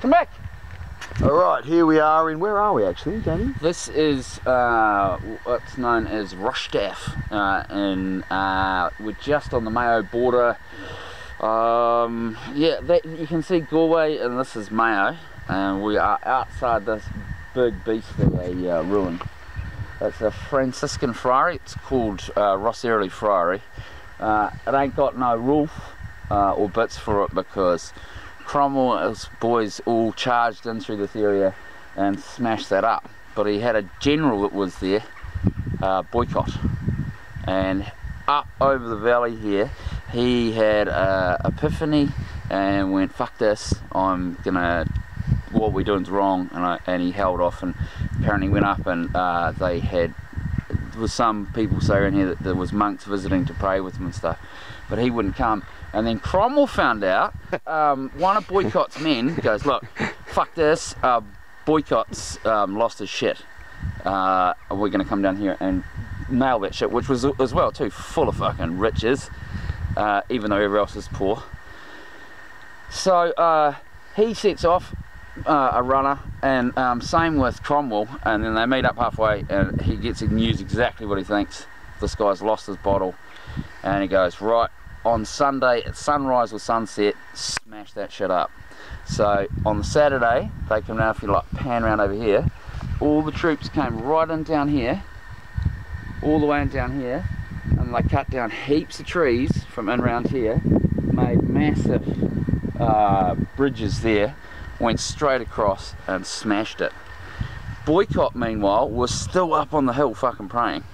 Come back. All right, here we are in, where are we actually, Danny? This is uh, what's known as Rochdale, uh, and uh, we're just on the Mayo border. Um, yeah, that, you can see Galway, and this is Mayo, and we are outside this big beast of a uh, ruin. It's a Franciscan friary. It's called uh, Ross Errilly Friary. Uh, it ain't got no roof uh, or bits for it because Cromwell's boys all charged in through this area and smashed that up. But he had a general that was there, uh, Boycott, and up over the valley here, he had a epiphany and went, "Fuck this! I'm gonna what we're doing's wrong," and I, and he held off and apparently went up and uh, they had was some people saying here that there was monks visiting to pray with him and stuff, but he wouldn't come. And then Cromwell found out, um, one of Boycott's men goes, look, fuck this, uh, Boycott's um, lost his shit. Uh, we're going to come down here and nail that shit, which was as well too, full of fucking riches, uh, even though everyone else is poor. So uh, he sets off uh, a runner, and um, same with Cromwell, and then they meet up halfway, and he gets news exactly what he thinks. This guy's lost his bottle, and he goes, right, on Sunday at sunrise or sunset, smash that shit up. So on the Saturday, they come down, if you like, pan around over here. All the troops came right in down here, all the way in down here, and they cut down heaps of trees from in around here, made massive uh, bridges there, went straight across and smashed it. Boycott, meanwhile, was still up on the hill fucking praying,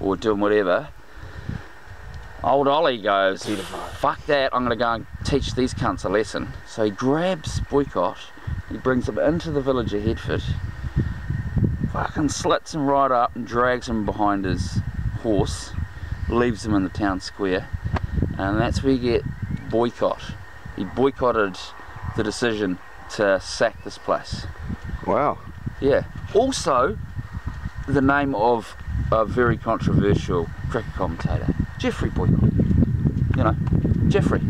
or doing whatever, Old Ollie goes, fuck that, I'm going to go and teach these cunts a lesson. So he grabs Boycott, he brings him into the village of Headford, fucking slits him right up and drags him behind his horse, leaves him in the town square, and that's where you get Boycott. He boycotted the decision to sack this place. Wow. Yeah. Also, the name of a very controversial cricket commentator. Geoffrey Boycott. You know, Geoffrey.